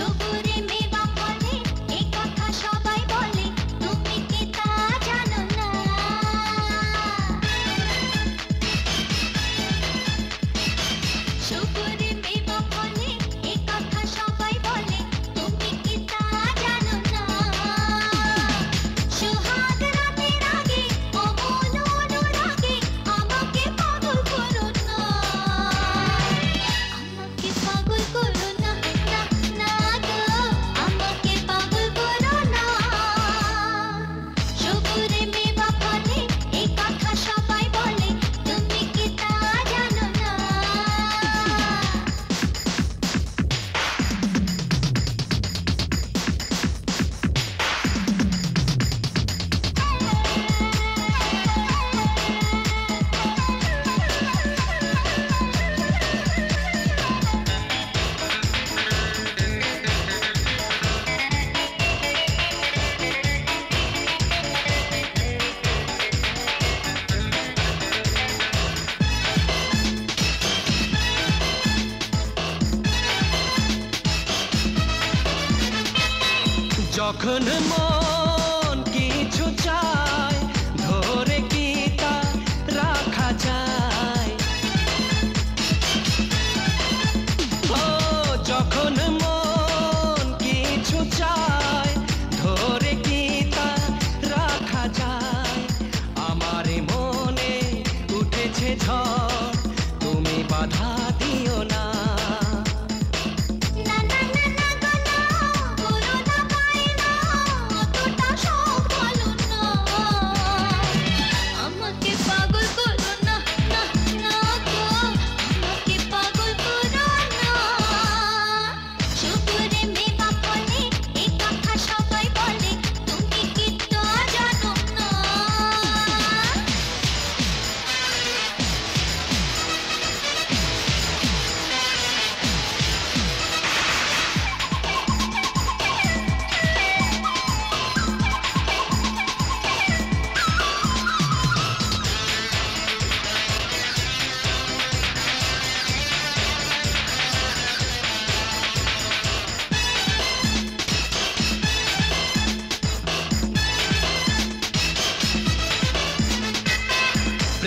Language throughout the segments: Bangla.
So good. যখন মা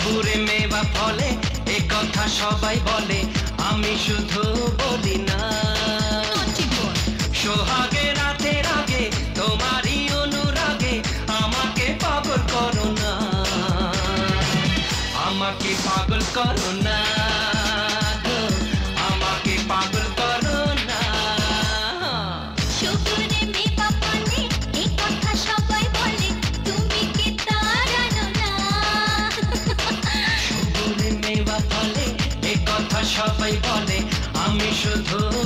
সবুরে মেবা ফলে, এ কথা সবাই বলে, আমি শুধু বলি না। সোহাগে রাতে রাগে তোমারই অনুরাগে, আমাকে পাগল করো না। আমাকে পাগল করো না। সবাই বলে আমি শুধু